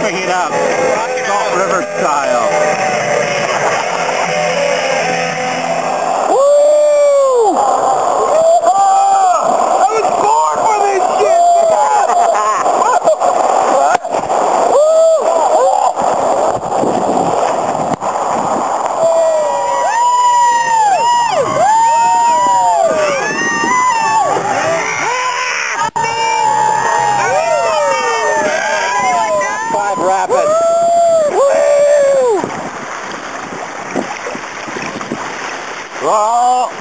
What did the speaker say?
Bring it up. Salt River style. Oh!